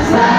sana masikini